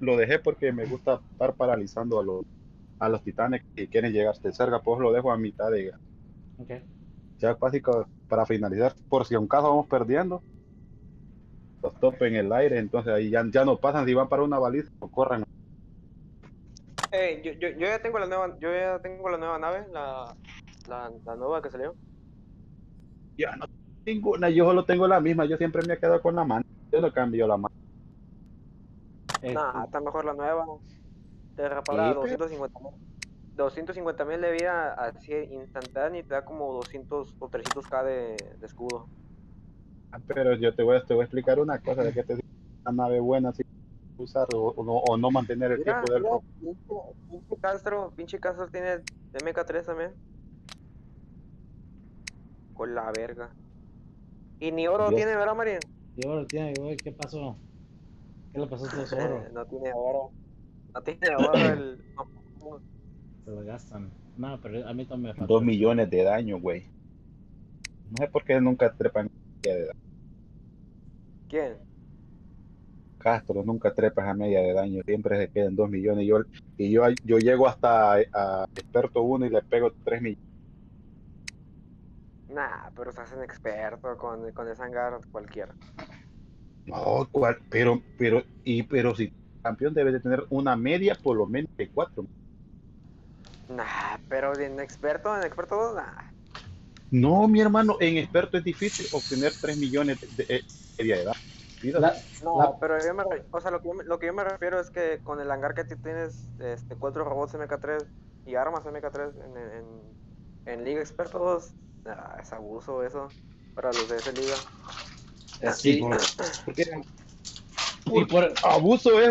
lo dejé porque me gusta estar paralizando a los, a los titanes que quieren llegar de cerca, pues lo dejo a mitad de Ok. ya básico para finalizar, por si a un caso vamos perdiendo, los tope en el aire, entonces ahí ya, ya no pasan, si van para una baliza, o corran. Eh, yo, yo, yo ya tengo la nueva, yo ya tengo la nueva nave, la, la, la nueva que salió. Yo no tengo ninguna, yo solo tengo la misma, yo siempre me quedo con la mano, yo no cambio la mano. Eh, Nah, está mejor la nueva. Te repara Sí, pero- 250 mil. 250 mil de vida así instantánea y te da como 200 o 300k de, de escudo. Ah, Pero yo te voy, a- te voy a explicar una cosa, de que te digo una nave buena, si usar o, o no, o no mantener el Mira, tiempo del pinche- Castro, pinche Castro tiene MK3 también. Con la verga. Y ni oro Dios. tiene, ¿verdad, Marín? Y ahora tiene, güey, ¿qué pasó? ¿Qué le pasó a todo su oro? No tiene oro. No tiene oro el. Se lo gastan. No, pero a mí también me falta. Dos millones de daño, güey. No sé por qué nunca trepan media de daño. ¿Quién? Castro, nunca trepas a media de daño, siempre se quedan dos millones. Y yo, y yo, yo llego hasta a experto uno y le pego tres millones. Nah, pero se hacen experto con, con ese hangar cualquiera. No, ¿cuál? pero, pero, y pero si campeón debe de tener una media por lo menos de cuatro. Nah, pero en experto, en experto 2, nah. No, mi hermano, en experto es difícil obtener 3 millones de, de, media de edad. Mira, La- No, La- pero yo me, o sea, lo que, yo, me- lo que yo me refiero es que con el hangar que tú tienes, este, cuatro robots MK3 y armas MK3 en, en, en Liga Experto 2, nah, es abuso eso para los de esa liga. Sí. porque Y por, abuso es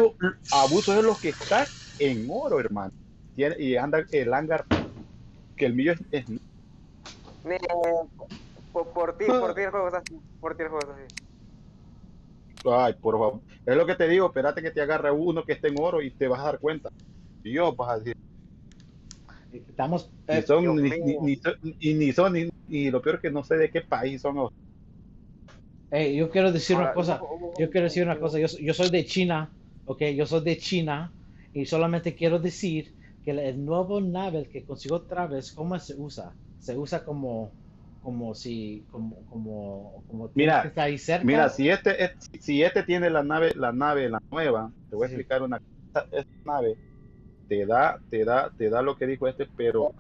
abuso es lo que está en oro, hermano. Tiene, y anda el hangar que el mío es, es- Ni- por, por ti, por ti el juego es así, por ti el juego es así. ay, por favor. Es lo que te digo, espérate que te agarre uno que esté en oro y te vas a dar cuenta. Y yo vas a decir, estamos. ni son, Dios ni, mío. ni- ni son, y ni son, ni, y lo peor es que no sé de qué país son. Eh, yo quiero decir una cosa. Yo quiero decir una cosa. Yo, yo soy de China, ok. Yo soy de China y solamente quiero decir que el, nuevo nave que consiguió Travis, ¿cómo se usa? Se usa como, como si, como, como, como Mira, que está ahí cerca. Mira, si este, es- si este tiene la nave, la nave, la nueva, te voy a Sí. explicar una cosa, esta nave te da, te da, te da lo que dijo este, pero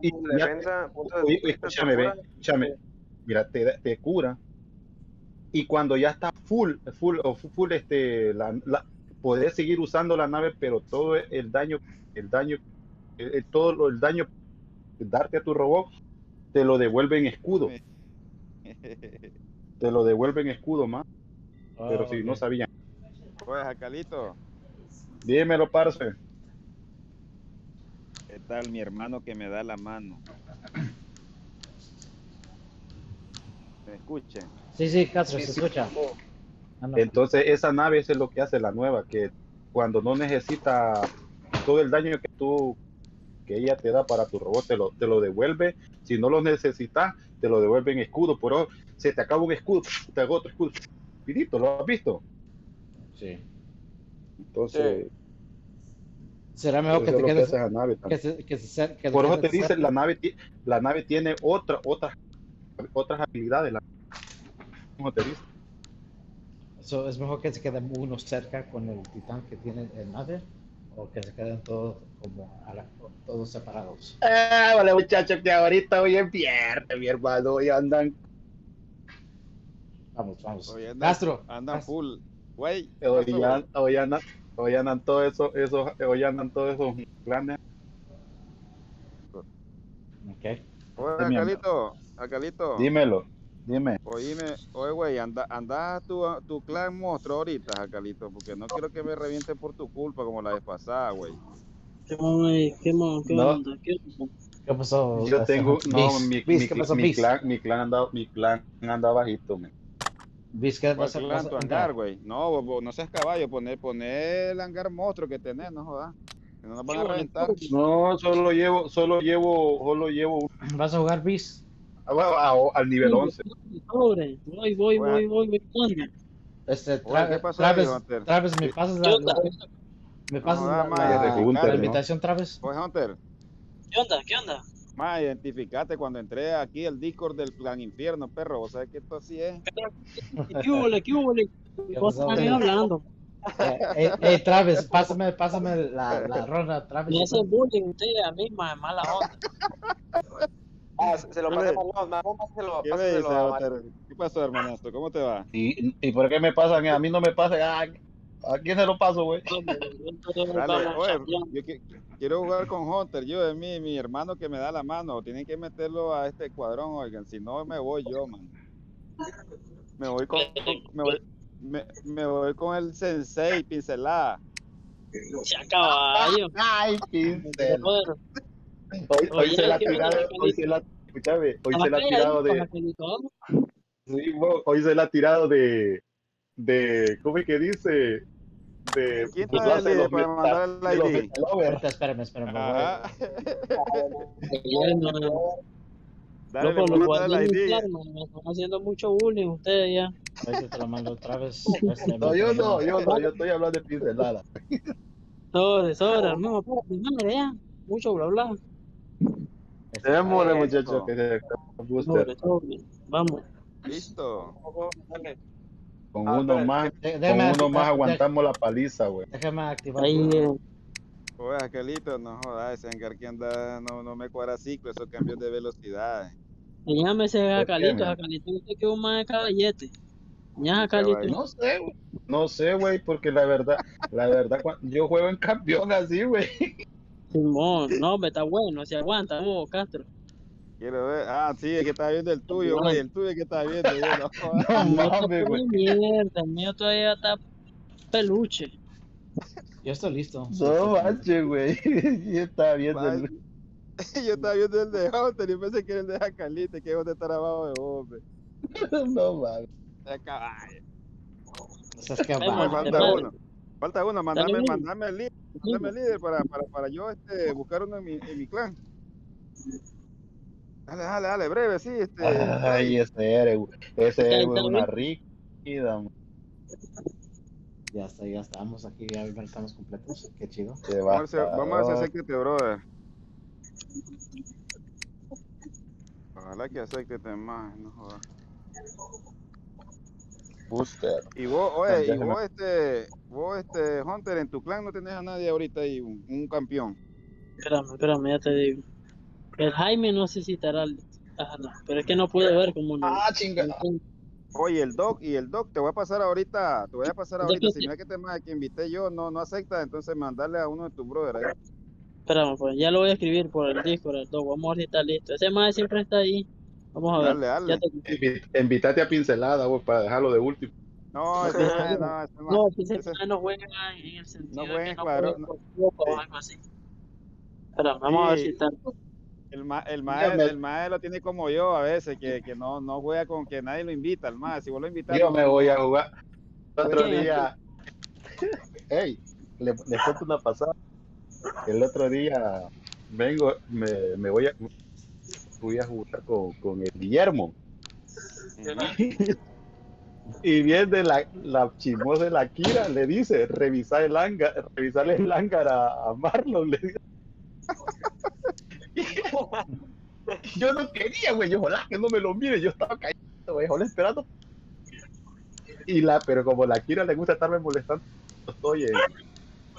y oye, defensa, escúchame, escúchame, mira, te, te cura y cuando ya está full, full, o full, este, la, la, podés seguir usando la nave, pero todo el daño, el daño, el, el- todo lo- el daño, darte a tu robot, te lo devuelve en escudo, te lo devuelve en escudo más, Oh, pero si no ok. sabían, Pues, Jacalito, dímelo, parce. ¿qué tal mi hermano que me da la mano? ¿Me escuchen? Sí, sí, Castro, Sí, se sí. escucha. Ah, no. Entonces esa nave eso es lo que hace la nueva, que cuando no necesita todo el daño que tú, que ella te da para tu robot, te lo, te lo devuelve. Si no lo necesitas, te lo devuelve en escudo. Por eso, se te acaba un escudo, te hago otro escudo. Rapidito, ¿lo has visto? Sí. Entonces, Será mejor que te que quedes. nave Que también. se, que se, que Por eso te quedes dice, cerca. la nave, la nave tiene otra, otras, otras habilidades. La, ¿Cómo te dice? So, es mejor que se quede uno cerca con el titán que tiene el nave o que se queden todos como a la- todos separados. Ah, vale, muchachos, que ahorita hoy viernes, mi hermano, hoy andan Vamos, vamos. Hoy andan, Castro, andan full. Güey, ¿qué Hoy, güey? hoy andan, hoy andan todos esos, esos, hoy andan todos esos planes. Ok. Oye, mi Jacalito, Jacalito. Dímelo, dime. Oíme, oye, güey, anda, anda tu, tu clan monstruo ahorita, Jacalito, porque no quiero que me reviente por tu culpa como la vez pasada, güey. ¿Qué mami? ¿Qué? ¿Qué No. onda? ¿Qué onda? ¿Qué pasó? Yo tengo, no, Bis, mi, Bis, mi- ¿qué pasó, mi Bis? clan, mi clan anda, mi clan anda bajito, men. Bis, ¿qué ¿Cuál vas a clan tu a hangar, güey? No, no seas caballo, poner, poner el hangar monstruo que tenés, no jodas. Que no nos van a reventar. No, solo llevo, solo llevo, solo llevo un- ¿Vas a jugar Bis? A- a- al nivel 11. Pobre. Voy, voy, voy, voy, voy. ¿Cuándo? Este, Tra- ¿qué pasó Travis? Travis, ¿me pasas la, la- me pasas No, la, la- Hunter, la ¿no? invitación, Travis? Oye, Hunter, ¿Qué onda? ¿Qué onda? más identificate cuando entré aquí al Discord del Plan Infierno, perro. Vos sabés que esto así es. ¿Y ¿Qué hubo? ¿Qué hubo? ¿Qué Vos también hablando. Eh, eh, eh, Travis, pásame, pásame la, la ronda, Travis. Me hace bullying usted a mí, ma- mala onda. Se se lo ¿Qué pasé me- más, más, páselo, ¿Qué me dice, a? ¿Qué pasó, hermanazo? ¿Cómo te va? ¿Y, ¿Y por qué me pasan? A mí no me pasa. ¿A quién se lo paso, güey? Yo qui- quiero jugar con Hunter, yo de mí, mi hermano que me da la mano, tienen que meterlo a este cuadrón, oigan, si no me voy yo, man. Me voy con, con- me voy, me, me voy con el sensei pincelada. Se caballo. Ay, pincel. Hoy, hoy Oye, se la ha ¿qué tirado, pasa, hoy se la, escúchame, hoy se la ha tirado de, sí, bo- hoy se la ha tirado de, de, ¿cómo es que dice? De ¿Quién burlarse está de para mandar el de ID? espérame, espérame. a-. Bueno, Dale, le loco, a mandar el guardianes ID. me están haciendo mucho bullying ustedes ya. Ahorita te lo mando otra vez. No, yo no, yo no, yo estoy hablando de pincelada. Sobre, sobre, no, espérate, madre, ya. Mucho bla bla. Este, Démosle, muchachos, que se booster. Vamos. Listo. Dale. Con Ah, uno más, de- con uno activar- más de- aguantamos la paliza, güey. Déjame activar. Ahí, eh, Oye, Aquelito, no jodas, ese hangar que anda, no, no me cuadra ciclo, esos cambios de velocidad. llámese a ¿Por qué, Calito, man? a Calito usted que un más de caballete. Ya. No sé, güey. No sé, güey, porque la verdad, la verdad, yo juego en campeón así, güey. Simón, no, hombre, está bueno, se aguanta, vos, Castro. Quiero ver. Ah, sí, es que estaba viendo el tuyo, güey, el tuyo es que estaba viendo. yo, no. No El mío está mames, güey. mierda, el mío todavía está peluche. Yo estoy listo. No manches, güey. Y estaba viendo el... Vale. Yo estaba viendo el de Hunter y pensé que era el de Jacalite, que es donde estar abajo de vos, hombre. No mames. Ya, caballo. O sea, es que Vemos, va. Ay, falta uno. Falta uno, mandame, mandame el líder, mandame el líder para, para, para yo este, buscar uno en mi, en mi clan. Dale, dale, dale, breve, sí, este. Ay, ese eres, güey. Ese está, güey, una rígida. Ya está, ya estamos aquí, ya estamos completos. Qué chido. Qué vamos a ver si- vamos a acéptate, brother. Ojalá que acéptate más, no jodas. Booster. Y vos, oye, y vos, este, vos, este, Hunter, en tu clan no tenés a nadie ahorita ahí, un, un campeón. Espérame, espérame, ya te digo. El Jaime no sé si estará. Ah, no, pero es que no pude ver como no. Ah, chinga. Oye, el Doc, y el Doc, te voy a pasar ahorita, te voy a pasar ahorita, si mira que te más que invité yo, no, no acepta, entonces mandarle a uno de tus brothers ahí. Espérame, pues ya lo voy a escribir por el Discord, el dog. Vamos a ver si está listo. Ese más siempre está ahí. Vamos a ver. Dale, dale. Te- Invítate a pincelada, güey, para dejarlo de último. No, ese No, no, ese No, ese ese- no juega en el sentido juega de en que no cuadro- puede por poco o algo así. Espérame, vamos a ver si está. el ma, el mae, me- el mae lo tiene como yo a veces, que, que no, no juega con que nadie lo invita, el mae, si vos lo invitas. Yo me voy a jugar. El otro día. Ey, le, le cuento una pasada. El otro día vengo, me, me voy a. Fui a jugar con, con el Guillermo. Y viene la, la chismosa de la Kira, le dice, revisar el hangar, revisar el hangar a, a Marlon, le dice. Yo no quería, güey, yo ojalá que no me lo mire, yo estaba callado, güey, ojalá esperando. Y la, pero como la Kira le gusta estarme molestando, estoy en,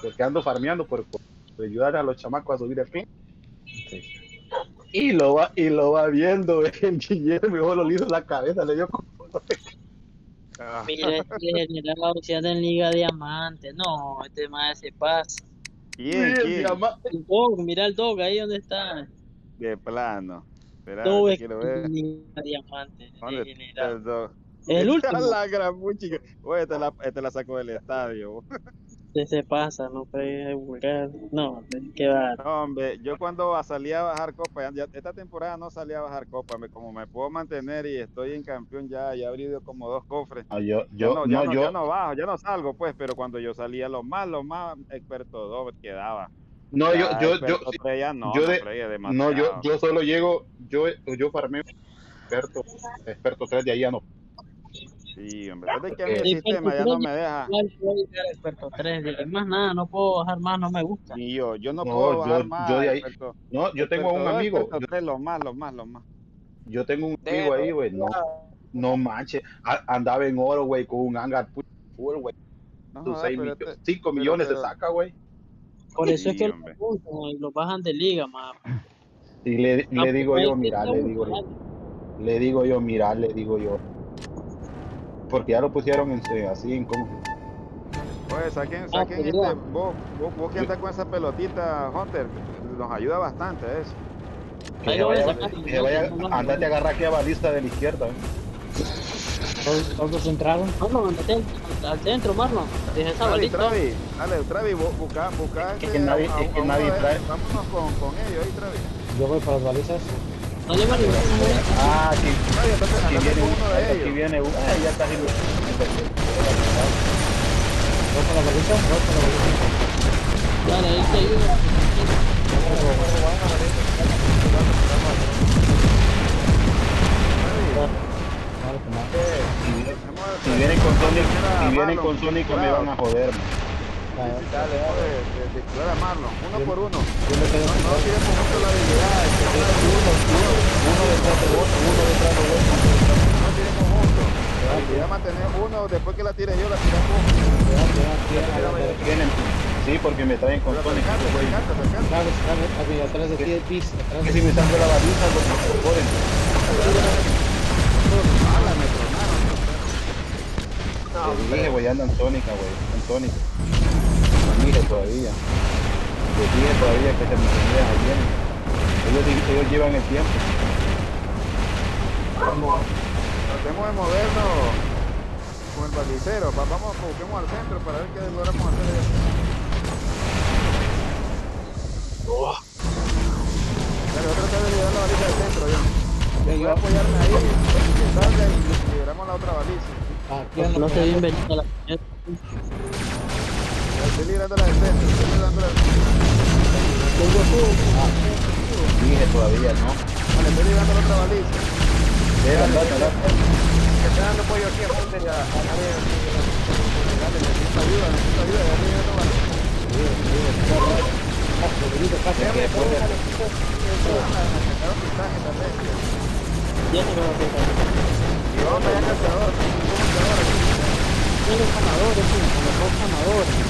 porque ando farmeando por, por ayudar a los chamacos a subir el fin. Y lo va, y lo va viendo, el Guillermo, lo le hizo la cabeza, le dio como Ah, Mira, este general auxiliar en Liga Diamante. No, este más se pasa. ¿Quién, quién? El dog, mira el dog ahí donde está. De plano. Espera, Dog es quiero ver. en Liga Diamante. ¿Dónde el está general. el dog? El último. la gran. Oye, te la, te la sacó del estadio. Se, se pasa, no puede vulgar. No, que va. No, hombre, yo cuando salí a bajar copa, ya, esta temporada no salí a bajar copa, me, como me puedo mantener y estoy en campeón ya, ya he abrido como dos cofres. No, yo, Ya yo, no, ya no, no, yo, ya no bajo, ya no salgo, pues, pero cuando yo salía, lo más, lo más experto dos quedaba. no, yo, Ya yo, yo, tres ya no, yo no, de- no, yo, yo solo llego, yo, yo farmeo experto, experto 3 de ahí ya no. Sí, hombre. Desde que el sistema ya no me deja. Igual puedo llegar a experto 3, de que más nada, no puedo bajar más, no me gusta. Ni yo, yo no, No, puedo yo- bajar más. yo de ahí- No, yo tengo un amigo, experto yo, tres, lo más, lo más, lo más. yo tengo un amigo ahí, güey, no, no manches, andaba en oro, güey, con un hangar full, güey, No, tus jodas, seis pero millones, este- 5 millones se saca, güey. Por eso es que los los bajan de liga, más. Y le, le digo yo, mira, le digo yo, mira, le digo yo. Porque ya lo pusieron en, eh, así en como. Pues saquen, Ah, saquen pues, este, vos, vos, vos que andas con esa pelotita, Hunter, nos ayuda bastante eso. Que vaya, sacar, que andate a agarrar aquí a balista de la izquierda. ¿eh? Todos, todos entraron. Marlon, andate al, centro, Marlon. Deja esa balita. Travi, dale, Travi, bu- busca, busca Es que este, nadie- a- es que a nadie de- trae. Vámonos con, con ellos ahí, Travi. Yo voy para las balizas. Dale, Marlon. Ah, aquí, aquí viene con un, uno de aquí ellos. viene un, ah, ya está ahí. ¿Voy para las balizas? Voy para las balizas. Dale, ahí te pues nada. Tenemos- Si vienen con Sonic, si vienen con Sonic me van a joder. man. Dale, de, de, Marlon, uno por uno. No, no mucho la habilidad, Uno, detrás de otro, uno detrás de otro. no juntos. La habilidad mantener uno, después que la tire yo, la cuidado, cuidado. Vienen, sí, porque me traen con Sonic. acercate, acercate, acercate. Atrás de ti, atrás Que si me salgo la baliza, lo joden. Ala, me tronaron. Te dije, güey, güey, en dije todavía. Todavía que se me tenían ayer. Ellos, ellos llevan el tiempo. Tratemos de movernos con el balicero. pa- Vamos, busquemos al centro para ver qué logramos hacer. Dale, voy a tratar de liberar la baliza del centro yo. Yo, Voy a yo, apoyarme ahí, que salga y liberamos la otra baliza. aquí No ando estoy bien venida la Estoy liberando la centro, estoy liberando la centro. Dije todavía, ¿no? Vale, estoy liberando la otra estoy dando pollo aquí a Hunter y a, a nadie. Dale, necesito ayuda, necesito ayuda, ya estoy liberando baliza. Ya a pegar. Y vamos allá cazador, cazador cazador, Ah, un maldito Menker y un cazador.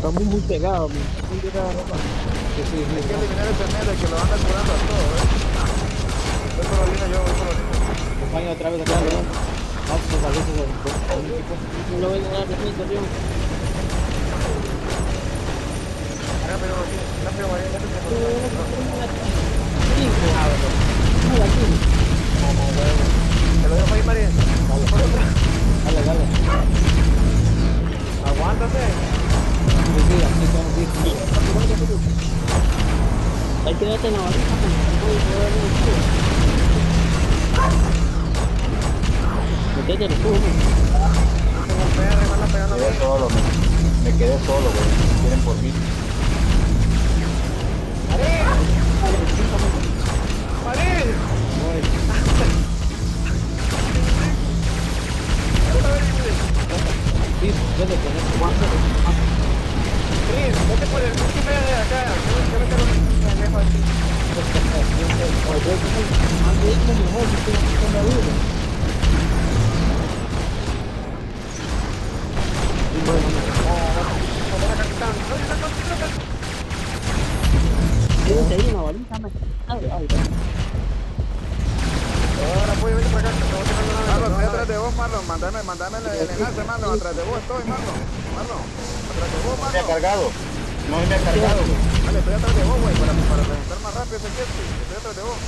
Estamos muy pegados, man. Muy pegados, papá. Sí, sí, Hay que eliminar ese medio que lo anda curando a todos, ¿eh? Voy por la línea, yo voy por la línea. Acompaña otra vez acá. equipo. No voy a dar. Rápido, rápido, rápido. Aquí. Te lo dejo ahí, María. Dale, dale. Aguántate. Listos. Ahí quédate en la valija, man. Voy a darle el culo. Metete el culo, man. Como el perro, me quedé solo, me, quedé solo, güey. Quieren por mí. Mandame, mandame el, enlace, Marlon. Atrás de vos estoy, Marlon. Marlon, atrás de vos, No me ha Marlon. cargado. No me ha cargado. Dale, estoy atrás de vos, güey, para, para reventar más rápido ese jet. Estoy atrás de vos.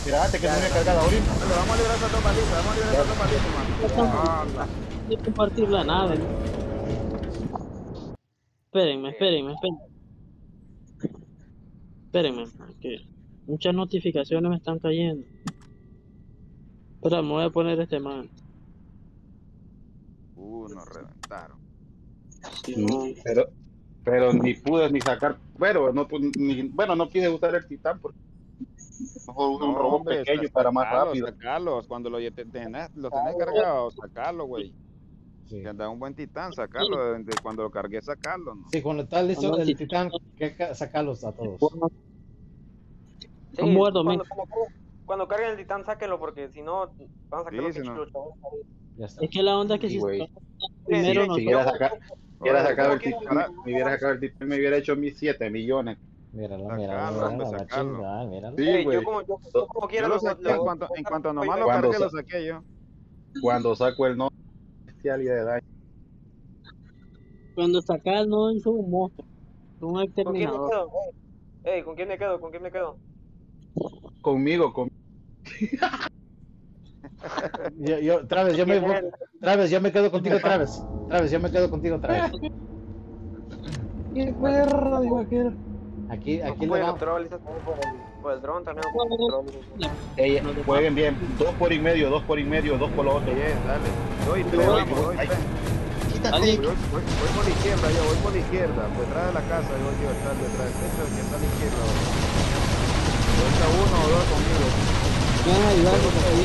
Espérate que no me cargado ahorita. Pero vamos a liberar esas dos balizas, vamos a liberar esas dos balizas, mano. Hay que compartir la nave. Espérenme, espérenme, espérenme. Espérenme, que muchas notificaciones me están cayendo. Espera, me voy a poner este man. Uh, nos reventaron. No- Pero, pero ni pude ni sacar. Bueno, no, pu- ni, bueno, no quise usar el titán porque un No, robot hombre, pequeño para más sacalos, rápido. Sacarlos, cuando lo, te- tenés, lo tenés cargado, sacarlo, güey. Sí. Que anda un buen titán, sacarlo. de- de cuando lo cargué, sacarlo, ¿no? Sí, cuando está listo el titán, que ca- sacarlos a todos. Sí, Un muerto, cuando, cuando, cuando carguen el titán, sáquenlo porque si no, van a sacar Sí, los si no. Es que la onda es que Sí, si primero Sí, nos Si hubiera sacado el ¿cómo titán, me, hubiera sacado el titán, me hubiera hecho mis 7 millones. Míralo, míralo, míralo, míralo. Sí, güey. yo como, yo, yo como quiera lo saqué, lo- en cuanto, en cuanto nomás lo cargué, lo saqué yo. Cuando saco el no bestialidad de daño. cuando sacas no hizo un monstruo, un ¿Con quién me quedo? Ey, ¿con quién me quedo? ¿Con quién me quedo? Conmigo, con Yo, yo, Travis, yo me, ¿Quién es? Travis, yo me quedo contigo, Travis. Travis, yo me quedo contigo, Travis. Qué perro, digo que Aquí, aquí le capturar balizas también por el, por el dron también. Ey, jueguen bien, dos por y medio, dos por y medio, dos por los otros. Bien, dale. Doy tres, Voy, vamos, doy. Alguien- Voy, voy- voy por la izquierda, yo voy por la izquierda. Pues detrás de la casa, yo, yo, está detrás del techo, que está a la izquierda. Vuelta uno o dos conmigo. Me van a ayudar porque ahí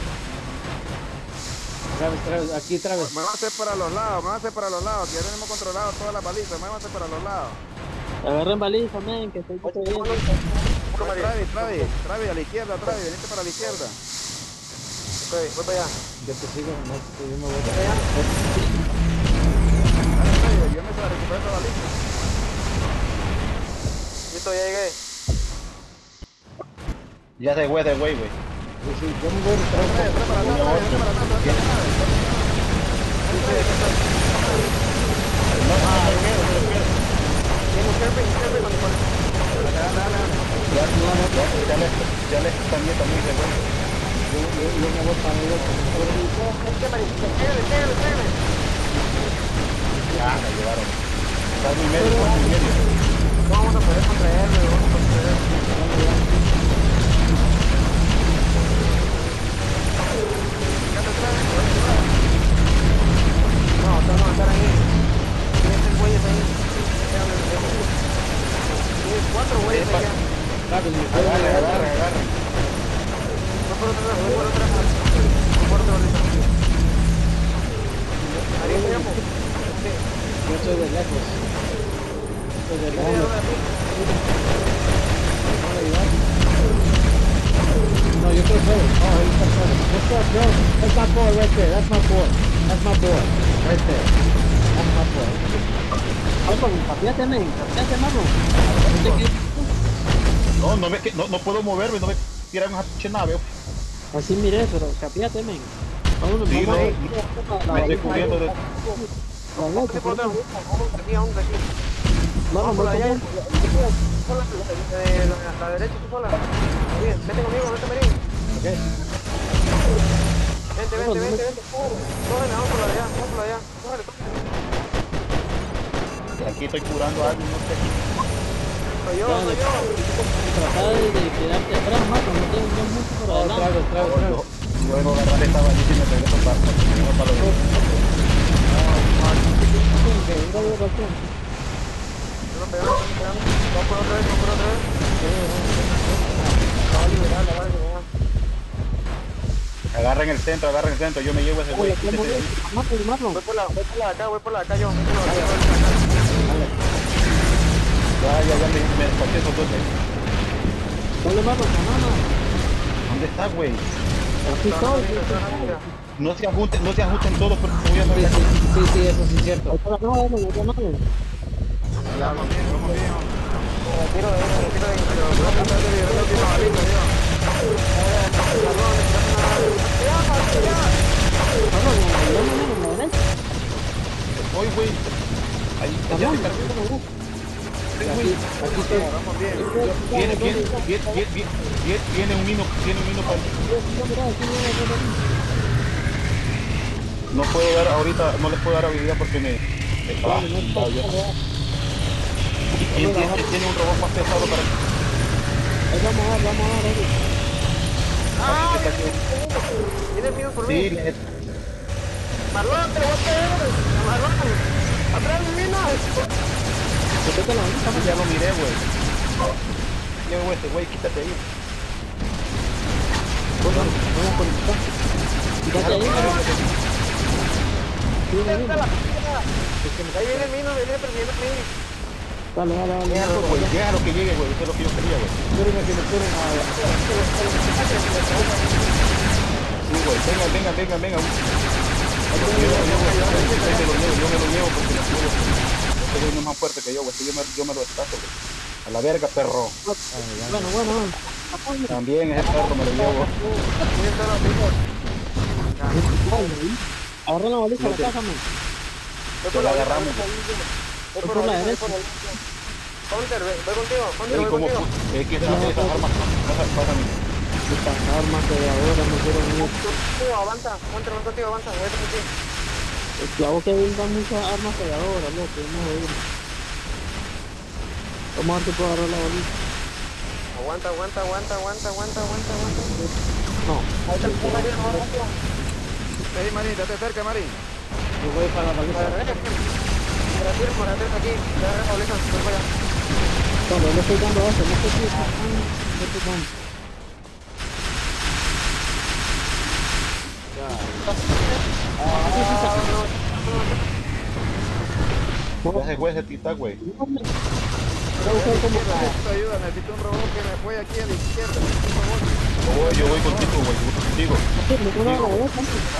Travis, Travis, aquí, Travis. Me van a hacer para los lados, me van a hacer para los lados, que ya tenemos controlado todas las balizas, me van a hacer para los lados. Agarren baliza, men, que estoy Oye, bien. ¿cuándo- Trae, trae, trae, trae a la izquierda, trae, venite para la izquierda. Ok, voy para allá. Yo te sigo, no, yo me voy. Voy para allá. Dale, trae, yo me voy a recuperar esa baliza. Listo, ya llegué. Ya se güey, de güey, güey. Vamos a poder contra él, güey, vamos a poder No, tenemos que estar ahí. Cuatro güeyes puedo Agarre, agarre, agarre. Voy por otra, voy por otra. Voy por. Yo soy de lejos. Soy de lejos. No, yo estoy solo. Oh, ahí está solo. What's up, bro? That's my boy right there. That's my boy. That's my boy. Right there. That's my boy. Capiate, men, capiate, Marlon. No, no, me, que- no, no puedo moverme, no me tiran esa pinche nave. Así miré, pero capiate, men. Vámonos, Sí, vamos no, a- la Me estoy cubriendo de... Bien, vete conmigo, vete, Marín. Ok. Vente, vente, vente, vente. Cógele, vamos por allá, vamos por allá. Cógele, cógele. Aquí estoy curando a alguien, no sé. Soy yo, soy yo. Tratar de, quedarte atrás, Marlon, no tengo mucho por adelante. Travis, Yo, Travis. yo vengo a agarrar esta balita y me regreso para, para, para los. Vamos por otra vez, vamos por otra vez. Agarren el centro, agarren el centro, yo me llevo ese güey. Voy por la, voy por la acá, voy por la acá yo. Ya, ya, ya me, me despaché esos dos. Dale, Marlon, banana. ¿Dónde está, güey? No se ajusten, no se ajusten todos porque se voy a Sí, sí, eso sí es cierto. Ahí está la nave. Vamos bien, vamos bien. Retiro de de. Voy, güey. Ahí. Viene, un mino, viene un mino para No puedo dar ahorita, no les puedo dar habilidad porque me. Bien. ¿Quién tiene, tiene un robot más pesado para Ahí vamos a dar, vamos a ahí. ¡Ah! Viene mío por Sí, mí. le- Marlon, te voy a. Marlon, atrás de mí, no. Vista, ya lo miré, güey. Llevo este güey, quítate ahí. Vamos, vamos por el Quítate ahí, p***. Ahí viene el mino, viene persiguiendo a mí. Dale, dale, dale. Déjalo, güey, déjalo que llegue, güey. Eso es lo que yo quería, güey. Espérenme que me esperen a... Sí, güey, venga, venga, venga, venga. Yo me lo llevo, yo me lo llevo, yo me lo llevo porque no puedo. Este güey no es más fuerte que yo, güey. Este Yo me, yo me lo destaco, güey. A la verga, perro. Bueno, bueno, bueno. También ese perro me lo llevo. Todos los hijos. Agarra la baliza, la casa, man. La la agarramos. Voy por la derecha. Hunter, ve- voy contigo. Hunter, voy contigo. es que esas, esas armas pasan, pasan. Estas armas que ahora no quiero ni... Tú, avanza. Hunter, voy contigo, avanza. Voy contigo. El clavo que vendan muchas armas pegadoras, loco. Vamos a ver. Vamos a ver si puedo agarrar la baliza. Aguanta, aguanta, aguanta, aguanta, aguanta, aguanta, aguanta. No. Ahí está el Marín. Ahí, Marín, date cerca, Marín. Yo voy para la baliza. Retiro por atrás aquí. Ya la boleta, voy allá. Bueno, le estoy dando eso, no estoy dando. No estoy dando. Ya ese güey se tita, güey. Ayuda, necesito un robot que me fue aquí a la izquierda. Yo voy, yo voy contigo, güey. Yo voy contigo.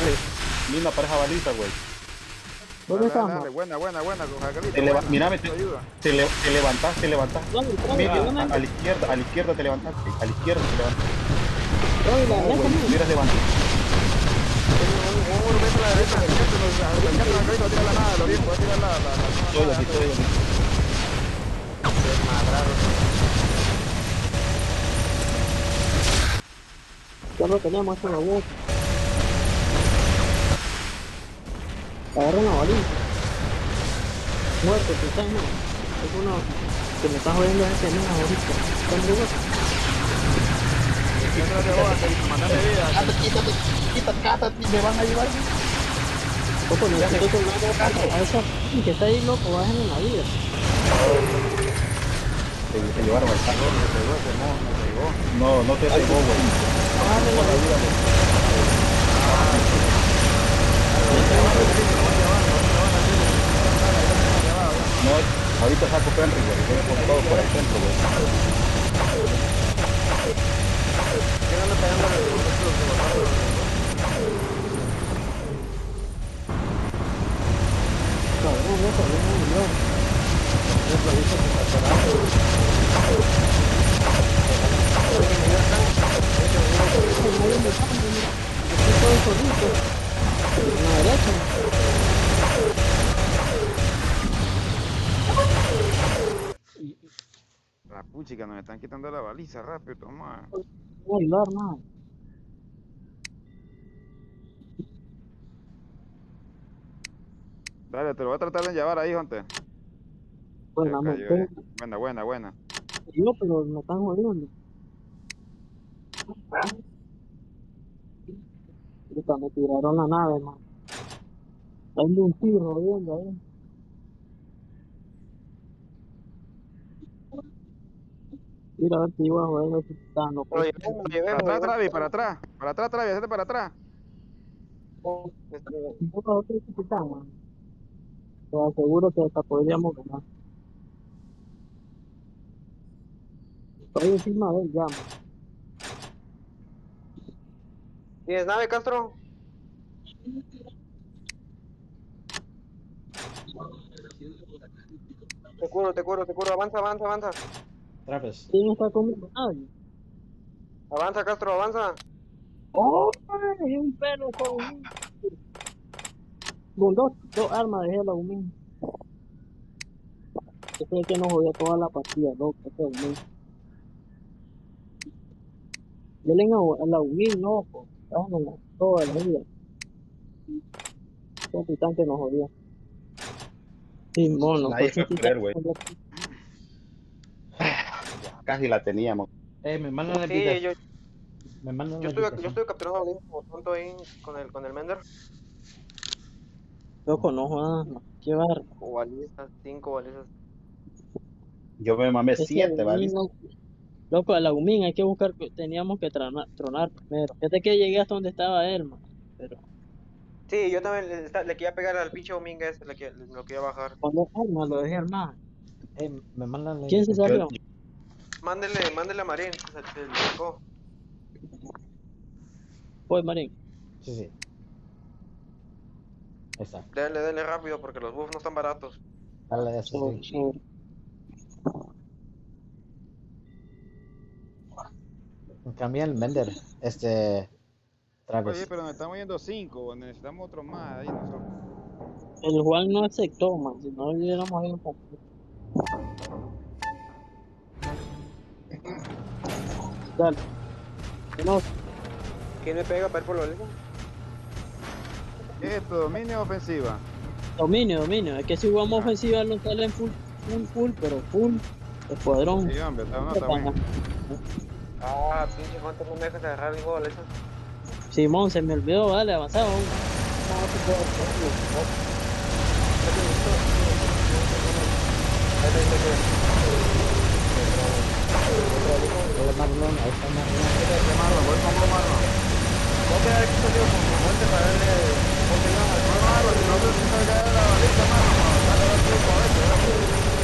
Me. Linda pareja baliza, güey. ¿Dónde Dale, estamos? dale, buena, buena, buena, Jagalito, Te buena, necesito te- ayuda. Te, le- te levantás, te levantás. Dale, Mira, dale, a, la izquierda, a la izquierda te levantaste. A la izquierda te levantaste. Dale, la No, hubieras levantado. Un a la derecha. Alcanza la tira la nada, lo bien, voy a tirar la... la, la Estoy aquí, estoy aquí. Ya lo tenemos, este robot. Agarren la baliza. Muerto, quizás no. Es uno que me está jodiendo ese no ahorita. Está en rigor. Mientras te voy a mandame vida. Quítate, quítate, quítate, me van a llevar. Ojo, a esa p- que está ahí loco, bajen en la vida. Se, se llevaron al carro. No, no te pegó, güey. Bajen la vida. No, ahorita saco Henry, güey. Voy con todo por el centro, güey. En la derecha. La puchica, nos están quitando la baliza, rápido, toma. No voy a nada. Dale, te lo voy a tratar de llevar ahí, Jonte. Tengo eh. Buena, buena, buena. yo, pero me están jodiendo. Puta, me tiraron la nave, man. Hay un tiro jodiendo ahí. Mira a ver si iba a joder ese titano. Lo llevemos, lo llevemos. Para atrás, Travis, para atrás. Para atrás, Travis, hacete para atrás. Este, Un poco otro ese titán, man. Te aseguro que hasta podríamos ganar. Estoy encima de él ya, man. ¿Tienes nave, Castro? Te curo, te curo, te curo. Avanza, avanza, avanza. Travis. ¿Quién está conmigo? Nadie. Avanza, Castro, avanza. ¡Oh! Es un perro con. Con dos, dos armas de Hela Humin. Ese es el que nos jodió toda la partida, loco. Ese Humin. Denle a la Humin, loco. Vámonos, Ese titán que nos. Sí, mono. Nadie fue fue ese a creer, titán güey. Casi la teníamos. Eh, me mandan el Sí, video. yo, Me mandan yo, la estuve, yo ubicación. estuve capturando a Odín como tonto ahí con el, con el Mender. Loco, no jodas, no. Qué balizas, cinco balizas. Yo me mamé Ese siete. Agumín, loco. Loco, a la Agumín hay que buscar, teníamos que tronar, tronar primero. Fíjate que llegué hasta donde estaba él, man. Pero Sí, yo también le, le quería pegar al pinche Dominga ese, le, que- lo quería bajar. cuando arma lo dejé armar. Eh, me mandan la ¿Quién se salió? Mándele, mándele a Marín, se, se le sacó. Pues, Marín. Sí, sí. Ahí está. Dale, dale rápido porque los buffs no están baratos. Dale eso, sí. Cambia el Mender. Este. Travis. Oye, pero nos estamos yendo cinco, necesitamos otro más ahí nosotros. El Juan no aceptó, man. Si no, hubiéramos ido con. Dale. No, ¿Quién me pega para ir por? ¿Qué es esto? ¿Dominio o ofensiva? dominio, dominio. Es que si jugamos ofensiva no sale en full, full, full, pero full. Escuadrón. Sí, hombre, está, no, está bien. Ah, pinche Hunter, no me dejas agarrar ninguna baliza. Simón, se me olvidó, dale, avanzamos.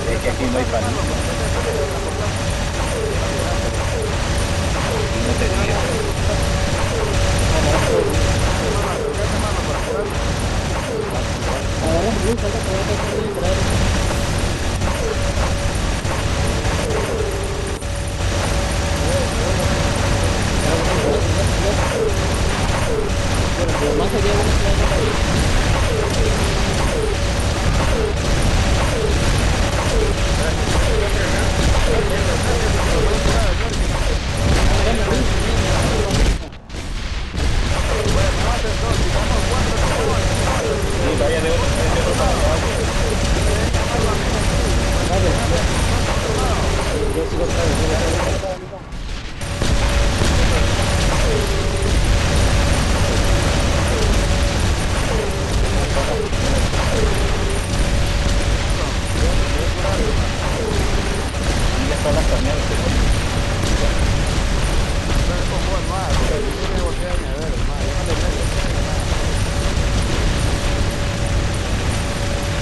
Es que aquí no hay. Aquí no te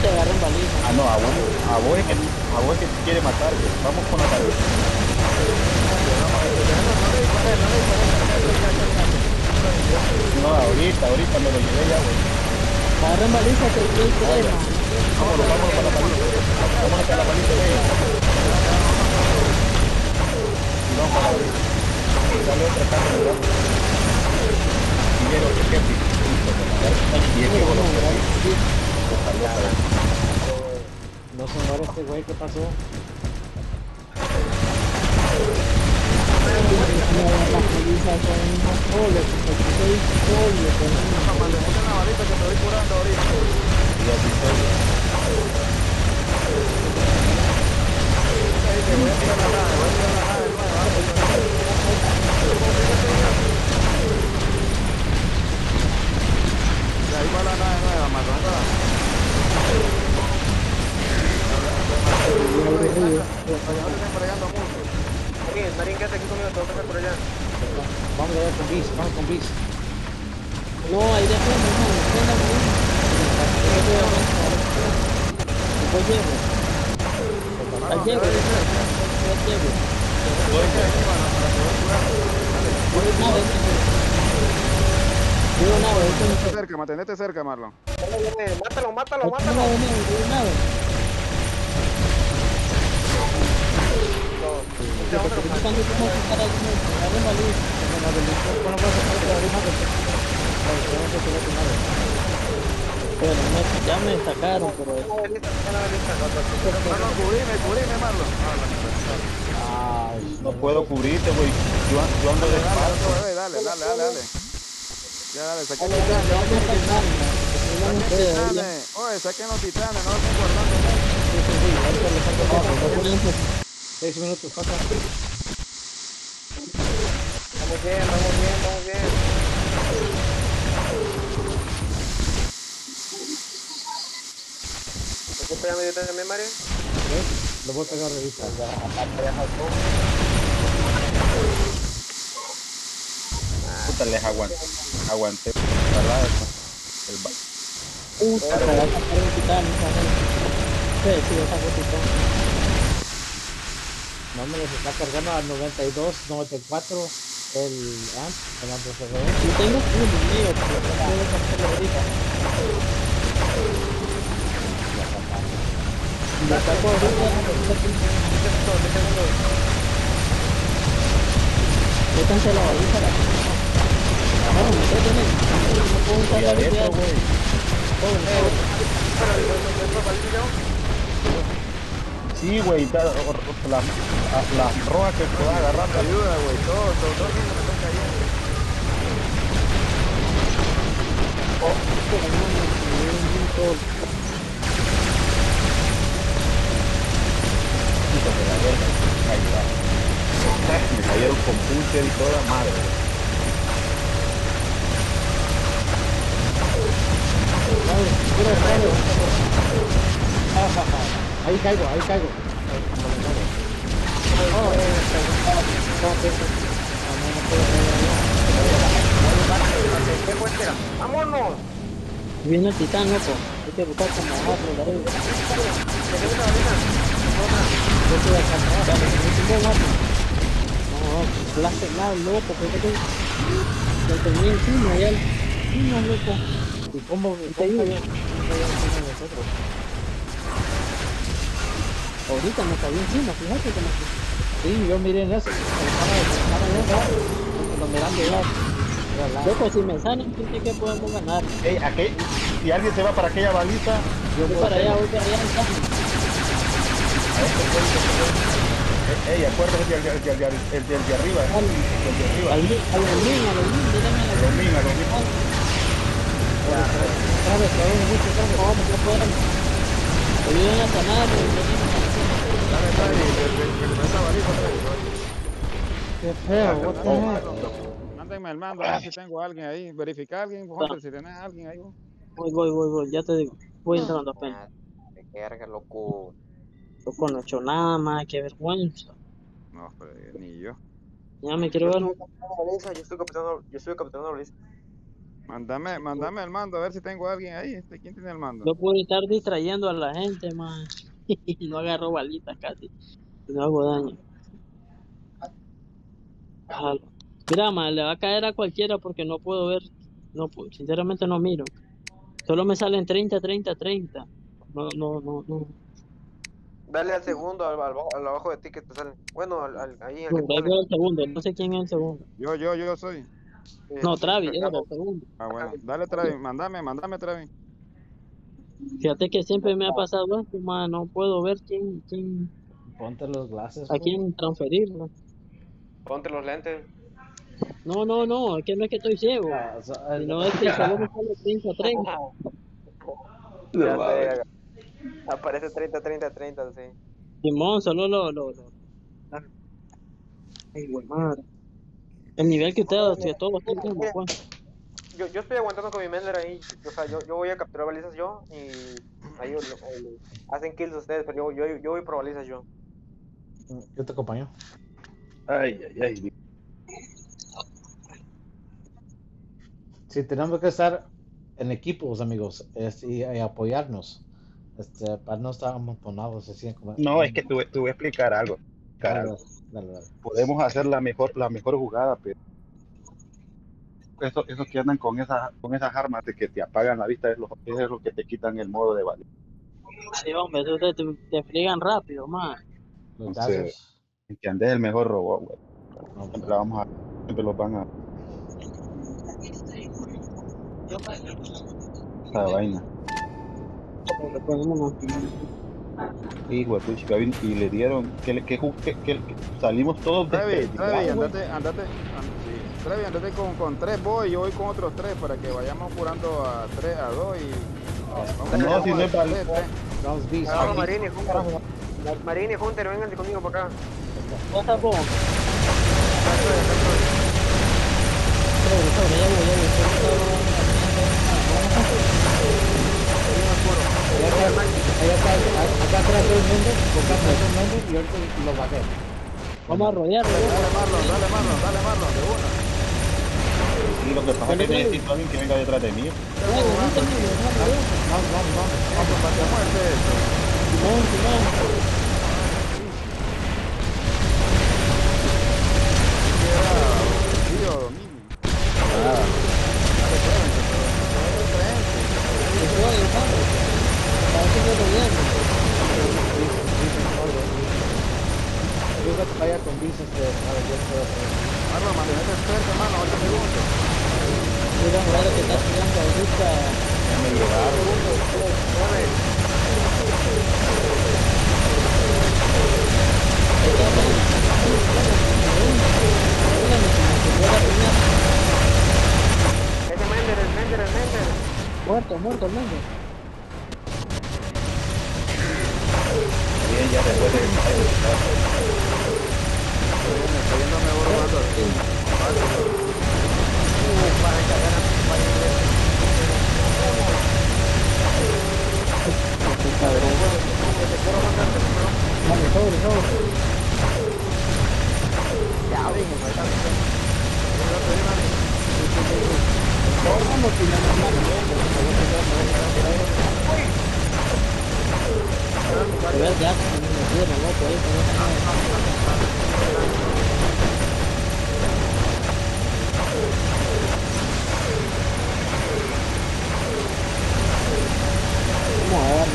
Te agarran baliza. Ah, no, a vos, a vos es que, a vos es que te quiere matar, güey. Vamos con la pared. No, ahorita, ahorita me lo llevé ya, güey. Agarran baliza, que yo creo. Vámonos, vámonos para la paliza. Vámonos para la paliza, güey. Vamos para la paliza. Dale otra ¿verdad? Y. Y que. No se muere este güey, ¿qué pasó? Balizas son unos soles, 66 soles, con un- Y así soy. Ahí va la nave nueva, quédate aquí conmigo, te voy a pasar por allá. Vamos a ver con bis, vamos con bis. No, ahí después, no, llego. Mantenete cerca, mantenete cerca, Marlon. Mátalo, mátalo, mátalo. pues, pues, pues, pues, pues. Pero me- ya me sacaron, pero. No, no, cubrime, cubrime, Marlon. Ay, No puedo cubrirte, güey. Yo, yo ando de Dale, espalda. dale, dale, dale, dale, dale. Ya, dale, saquen Ya los titanes, saquen titanes. Oye, saquen los titanes, no estén guardando. Sí, sí, sí, seis minutos, falta. Vamos bien, vamos bien, vamos bien. ¿Estás yo también, Mario? Lo voy a pegar ahorita. Puta, les aguanté. Aguanté. El ba- Puta, me va a sacar un titán. Sí, sí, yo saco titán. No me los está cargando al 92, 94 el amp, el amplificador. Yo tengo uno mío, pero no puedo sacarlo ahorita. Lo saco ahorita, métanse la balita. Vamos, no puedo usar la adentro, habilidad. güey. Pero, ¿dentro palito yo? Sí, güey. o- Las las rojas que pueda agarrar. Ayuda, güey, todo, todo, me cayendo. Hijo de la verga. Ayudar. Me cayeron con y toda madre. Ahí caigo, ahí caigo. ¡Vámonos! Viene el titán, loco. Hay que buscar como otro de ahí. ¿Qué tiene la balita? Yo no. No, lado, loco, porque. Lo tenía encima. ¿Y cómo, cayó encima de nosotros? Ahorita me cayó encima, fíjate que... Sí, yo miré en eso. Lo. Era la- Loco, si me salen, ¿qué que podemos ganar? Si alguien se va para aquella baliza, yo Voy para allá, voy para allá. Ey, acuérdate el, el, el, el, el, el de arriba. Al, El de arriba. al, al, al min, al min, dígame a la Los min, a los min. Otra vez, cabrón, mucho, otra vez. No, no pueden. Ayuden a sanar, Dale, dale, regresa esa balita, dale. Qué feo, what the heck. Mándenme el mando, a ver si tengo a alguien ahí. Verifica a alguien, Hunter, si tenés a alguien ahí. Voy, voy, voy, voy, ya te digo. Voy entrando apenas. Qué verga, loco. Loco, no he hecho nada más, qué vergüenza. No, pues, ni yo. Ya me quiero ver. Yo estoy capitando, yo estoy capitando la balisa. Mándame, mándame el mando, a ver si tengo a alguien ahí. Este, ¿Quién tiene el mando? Yo puedo estar distrayendo a la gente, man. no agarro balitas casi. Y no hago daño. Mira, man, le va a caer a cualquiera porque no puedo ver. No, sinceramente no miro. Solo me salen 30, 30, 30. No, no, no, no. Dale al segundo, al, al, al abajo de ti que te sale. Bueno, al, al- ahí, el No, que veo el segundo. No sé quién es el segundo. Yo, yo, yo soy. eh, No, Travis, era el segundo. Ah, bueno. Dale, Travis, mándame, mándame, Travis. Fíjate que siempre me ha pasado esto, man. No puedo ver quién, quién, Ponte los glasses. a quién transferirlo. Ponte los lentes. No, no, no. Es que no es que estoy ciego. Ah, o sea, No es que solo me sale 30, 30. Ya sé, Aparece 30, 30, 30, sí. Simón, solo lo, lo, lo. Ay, güey, madre. El nivel que ustedes, que todos tienen, pues. Yo, yo estoy aguantando con mi Mendler ahí. O sea, yo, yo voy a capturar balizas yo y ahí lo- lo- hacen kills ustedes, pero yo, yo, yo voy por balizas yo. Yo te acompaño. Ay, ay, ay. Sí, tenemos que estar en equipos, amigos, y apoyarnos. Este, para no estar amontonados así como. No, es que te, voy- te voy a explicar algo. explicar Dale, algo. dale, dale. Podemos hacer la mejor, la mejor jugada, pero esos, esos que andan con esas, con esas armas de que te apagan la vista, es lo, es lo que te quitan el modo de valer. Sí, hombre, eso te, te, te friegan rápido, gases. El que ande es el mejor robot, güey. No, Siempre la vamos a, siempre los van a, esa vaina. Hijo de puchica, y le dieron, que, le- que, que, que- salimos todos Trevi, desperdigados, Trevi, güey. andate, andate, and- sí. Trevi, andate con, con tres voy, yo voy con otros tres para que vayamos curando a tres, a dos y... No, si no es para-. Marín y Hunter, vénganse conmigo para acá. Sobre, sobre, ya voy, ya voy. Sobre todo, Allá está, allá está, acá atrás todo el mundo, acá atrás todo el mundo y ahorita lo bajé. Vamos a rodearlo. Dale Marlon, dale Marlon, dale Marlon, de una. Y lo que pasa es que necesito a alguien que venga detrás de mí. Vamos, vamos, vamos. Vamos, para que muerte. Simón, Simón. ¿Qué era? Tío, dominio. Dale, pruébense, pero no es creencia. Yo soy, hermano. Para eso estoy rodeando. Fíjate para allá con bices de, a ver, yo puedo hacer. Marlon, mantenete cerca, hermano, 8 segundos. Mira, ahora que está tirando ahorita. Ya me llegaron. Ese Mender, el Mender, el Mender. Muerto, muerto, muerto. Bien, ya después de... Me está yendo mejor jugando así. Vamos, sobre, sobre. Vamos, tirando, Pero ya, ya, me metieron, loco, ahí, pero no, Vamos a darle, vamos a darle por todo. Ahí viene un enemigo. Mira, cómo viene.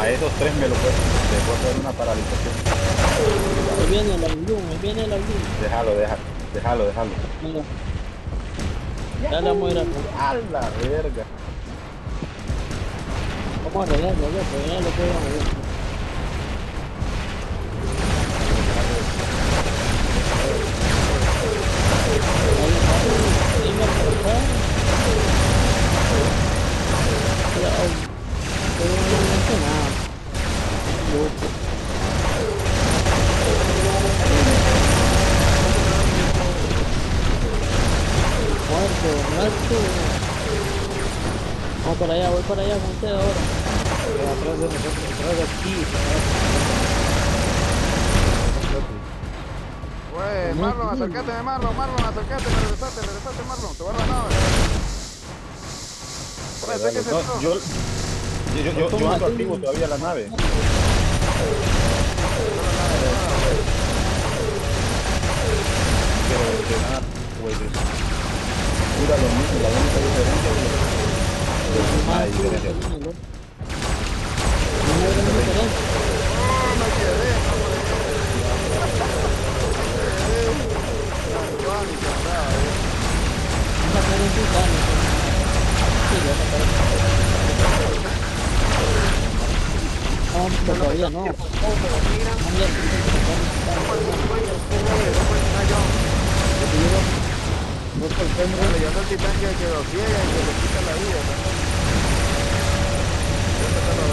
A esos, tres me lo puedo, puedo hacer una paralización. Ahí viene el avión, ahí viene el avión. Déjalo, déjalo, déjalo, déjalo. Mira. Ya le vamos a la verga. Vamos a arreglarlo, loco, ya lo vamos para allá, voy para allá con usted ahora. Eh, atrás de nosotros, atrás de aquí. Güey, Marlon, acércate, Marlon, Marlon, acércate, regresate, regresate, Marlon, te va a la nave. Güey, Dale, sáquese no, esto. yo, yo, yo, yo ando activo todavía la nave. Pero de nada, pues, dura lo mismo, la única diferencia hay diferencia. No hay gran el titán que, que lo ciega y que le quita la vida, ¿no? Yo no.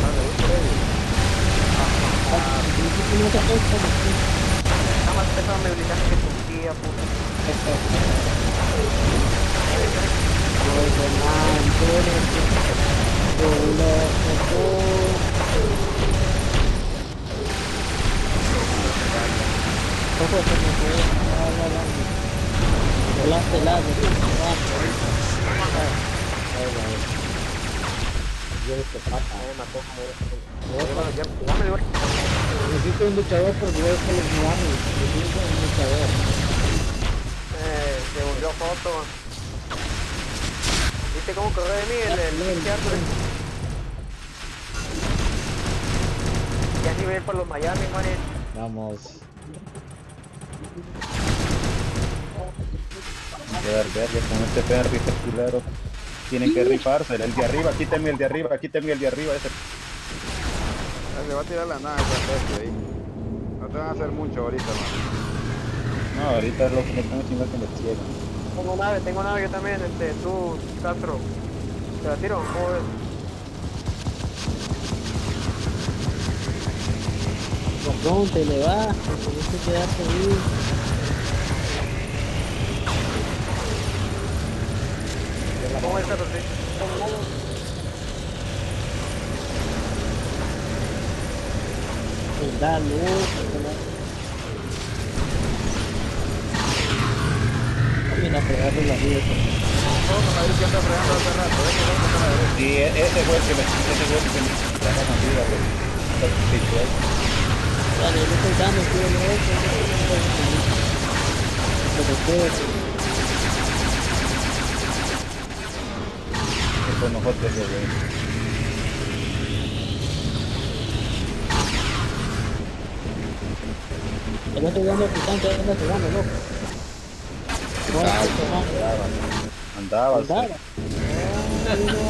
Vale, voy por. Nada más pesan de británico que sentía, puta. Ojo, se me fue. Volaste el árbol. Dios te trata. Me mató como Necesito un luchador porque voy a hacer los milanes. Necesito un luchador. Eh, se volvió foto. ¿Viste cómo corrió de mí el, el, Ya nivel por los Miami, manes. Vamos. Ver, ver, que con este Ferry, este culero. Tienen que rifarse. El de arriba, quítenme el de arriba, quítenme el de arriba. Ese. Se va a tirar la nave esa bestia ahí. No te van a hacer mucho ahorita, man. No, ahorita es lo que me están haciendo que me ciegan. Tengo nave, tengo nave yo también, este, tú, Castro. ¿Te la tiro? ¿Cómo ves? Cabrón, te le que quedarte ahí. Hace rato. ¿eh? Que no está a la derecha. Sí, e- ese fue el que me, ese fue el que me más vida, güey. Dale, yo estoy dando, tío, no es Pero pues, Que con nosotros, güey. yo estoy dando picante, ya anda pegando, loco. No, no, Andaba, andaba. sí. Andaba.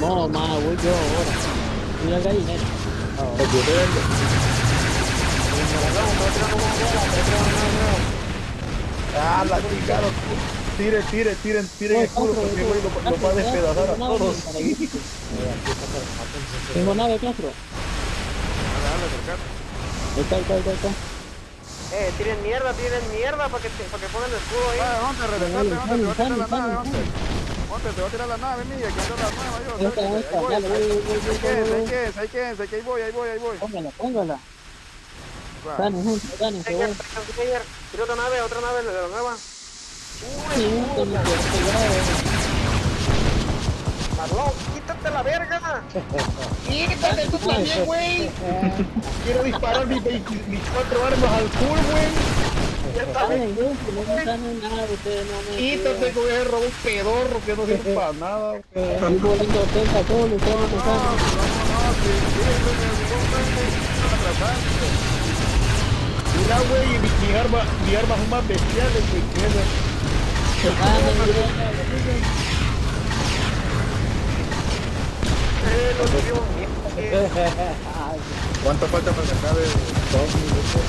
No, ma, voy yo ahora. Mira el gallinero. Ah, la chingaron. Tire, tire, tiren, tiren el culo porque güey lo, lo va a despedazar a todos. Tengo nave, Castro. Dale, dale, acercate. Ahí está, ahí está, ahí está, ahí está. Eh, tiren mierda, tiren mierda para que, para que pongan el escudo ahí. Dale, Hunter, regresate, Hunter, te va a tirar la nave, Hunter. Hunter, te va a tirar la nave, mía, que la nueva, yo. Ahí está, ahí acércate, está, Ahí voy, voy, voy, voy, ahí voy, ahí voy. ahí voy, ahí voy, ahí voy. Póngala, póngala. Player, va. player, tira otra nave, otra nave de la nueva. Pegado. Marlon, quítate la verga. Quítate tú también, güey. Quiero disparar mis 24 armas al full, güey. Dale, gente, no me sale nada, ustedes no me Quítate con ese robot pedorro que no sirve para nada. Estoy volviendo 80 solos, ustedes no no, no, Güey, mi, mi arma, mi arma son más bestiales, güey. que mierda. ¿Cuánto falta para sacar de dos minutos?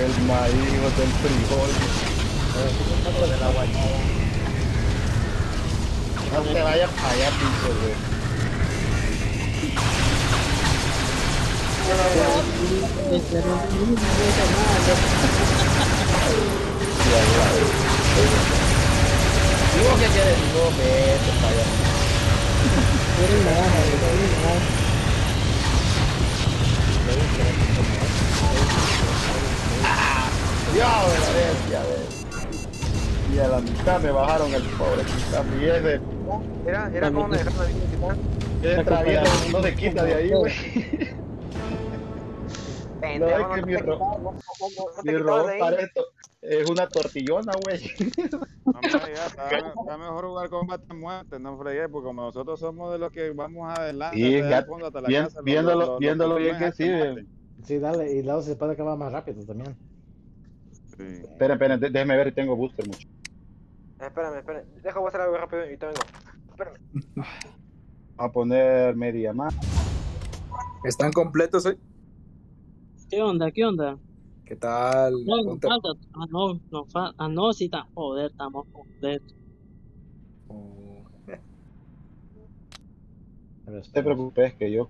El maíz, del frijol. De la guayaba. No te vayas para allá, pinche, güey. Digo que quieres, vete para allá. Y a la mitad me bajaron el pobre. Y ese, Era, era como ese travieso no se quita de ahí, güey. No, es que mi ro- Mi robot para esto es una tortillona, güey. No, ya, está, está mejor jugar combate a muerte, no fregué, porque como nosotros somos de los que vamos adelante, Sí, hasta ya- el fondo, hasta la bien- casa, lo- viéndolo- lo- lo- lo viéndolo que bien que sí, mate. Sí, dale, y luego se puede acabar más rápido también. Sí. Esperen, esperen, dé- déjeme ver si tengo booster mucho. Espérame, espérame. Deja, hacer algo rápido y te vengo. Espérame. A poner media más. ¿Están completos hoy? ¿Qué onda? ¿Qué onda? ¿Qué tal? No, Hunter? falta. Ah, no, no falta. Ah, no, sí, está. Joder, estamos completos. Oh, No te preocupes que yo.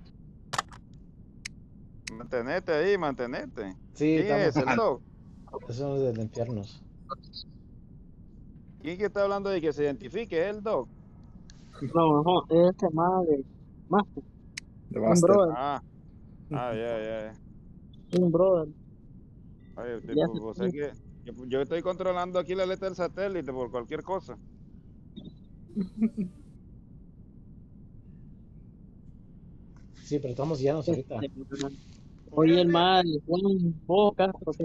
Mantenete ahí, mantenete. Sí, ¿Quién es el dog? Eso es del infiernos. ¿Quién que está hablando de que se identifique? ¿Es el dog? No, no, es este madre. Más, de Master. brother, Ah, ah, ya, ya, ya. Un brother. Oye, tipo, vos que Yo, yo estoy controlando aquí la letra del satélite por cualquier cosa. Sí, pero estamos llenos ahorita. Oye, el mal, Juan Boca, porque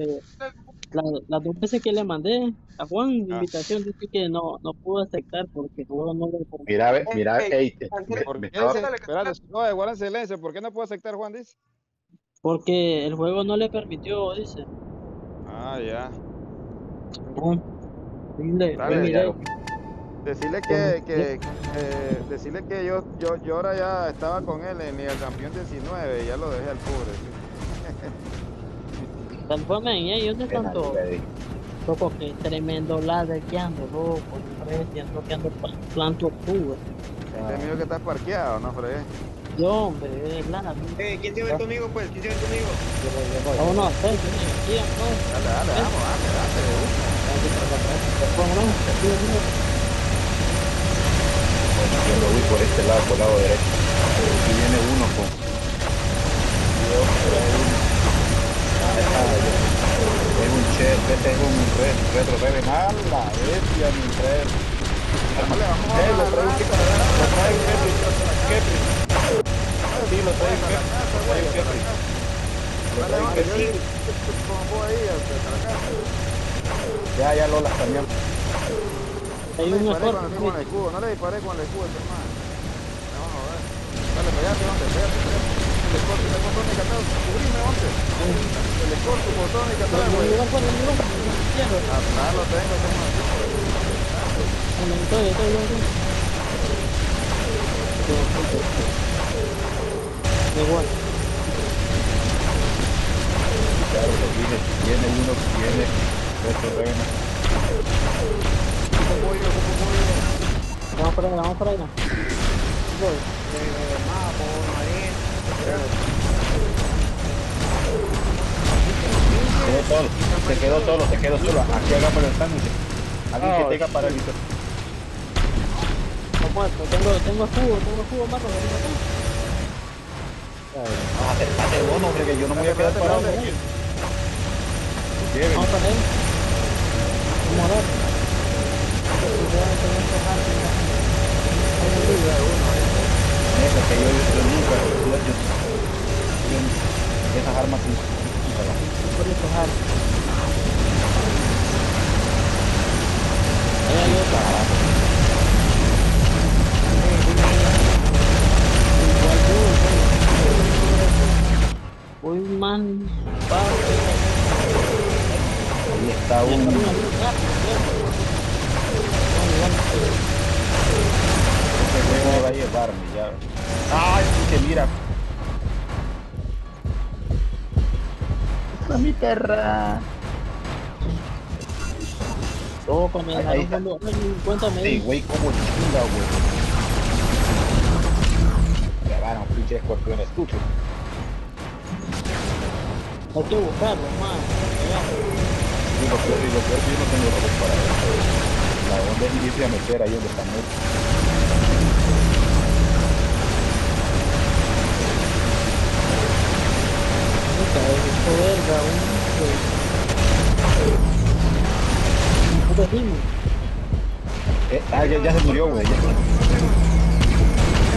la- las dos veces que le mandé a Juan la Ah. invitación, dice que no, no pudo aceptar porque juego no le. Mira, ve- mira, Ey, ey, te- tranquilo. me- ¿Por me qué estaba- dice- espérate, guarda silencio. ¿Por qué no puedo aceptar, Juan? Dice. Porque el juego no le permitió, dice. Ah, ya. No. Dile, Dale, ya. Decirle que, que eh, decirle que yo, yo, yo ahora ya estaba con él en el campeón 19 y ya lo dejé al pobre. tal forma en ellos de Pena, tanto, loco, que tremendo ladder que ando, loco, ando que ando plan, plan tortuga. Este mío que estás parqueado, ¿no, fregué? Yo, hombre, es lana, Eh, ¿Quién se va conmigo, pues? ¿Quién se va conmigo? Yo voy, yo voy. vámonos, ven, aquí, no, Dale, dale, vamos, dale, dale. de una. vámonos, aquí, aquí. Bueno, yo me voy por este lado, por el lado derecho. Aquí viene uno con. Yo, pero hay uno. Ah, está, Es un chef, este es un retro reven. ¡A la bestia, mi red! Eh. Ya, ya lo las cambiamos. Hay No le un no le disparé con el escudo, a tu hermano. Vamos a ver. Dale, pegate, hombre, pegate, pegate. El escorto, el botón de atrás, cubrime, hombre. El botón de el güey. Atrás lo tengo, tengo aquí. Bueno, estoy. De igual. Claro, que viene, viene uno, viene retro reven. Vamos por ahí, vamos por ahí. Voy. Quedó todo, se quedó solo, se quedó solo. Aquí hagamos el sándwich. Alguien que tenga para el Está muerto. Tengo, tengo escudo, tengo escudo. Ah, vos, no, hombre, que yo no me voy a quedar parado. Vamos para él. Eso, que yo, yo nunca, yo, yo, yo- esas armas sí, Por despejar. Ahí hay otra. Uy, man. ahí está un, ese juego me va a llevarme ya. Ay, sí que mira. Es mi perra. Loco, me Ahí- dejaron ahí está. cuando... Ay, Cuéntame. Sí, güey, como chinga, güey. Un pinche escorpión estúpido. Hay que buscarlo, man. Y lo peor, y lo peor que yo no tengo robots para eso. La onda es irse a meter ahí donde están muertos. Verga, un... Un vecino. Eh, ah, ya, ya se murió, güey.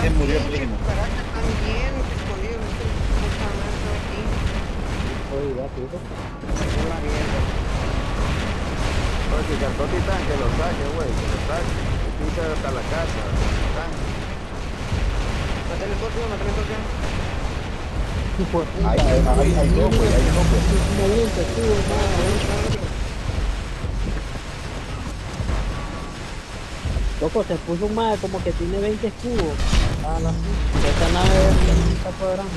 Se murió el primo. También. Oye, que cantó Titán, que lo saque, güey, que lo saque. Hasta la casa. Titán. El mátale el puta. Ahí, güey, güey. Loco, se puso un madre como que tiene 20 escudos. Ah, la Esta nave está cuadrando.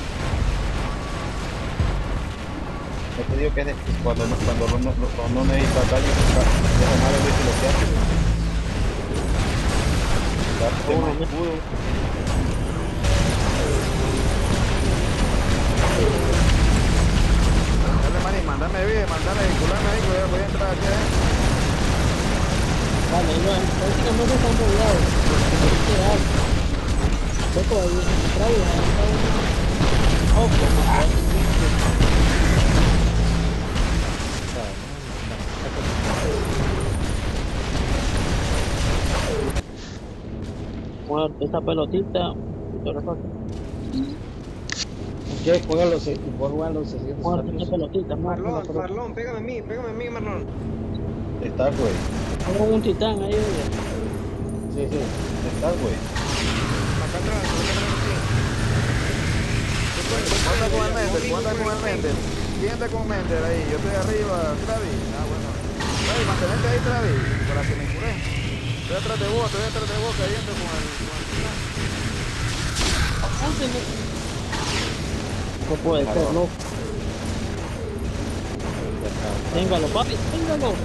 No te digo que es de, cuando, no, cuando no, no, no, no necesitas daño, esa nave dice lo que hace. Darte más escudo. Dale, maní, mándame bien, mándame vincularme ahí, que voy a- voy a entrar aquí, eh. Vale, no, prácticamente están algo. Loco, ahí es fraude, ahí Oh, Muerto esa pelotita y todo lo Yo juego los, e- voy a jugar los 600 Muerto esa pelotita, muerto. Marlon, Marlon, pégame a mí, pégame a mí, Marlon. Está, güey. Como un titán ahí, güey. Sí, sí, está, güey. Cuenta con el Mender, cuenta con el Mender. ¿Quién está con Mender ahí? Yo estoy arriba, Travis. Ah, bueno. Travis, mantenete ahí, Travis, para que me curé. Estoy atrás de vos, estoy atrás de vos cayendo con el, con el. No puede ser, loco. Téngalo, papi, téngalo.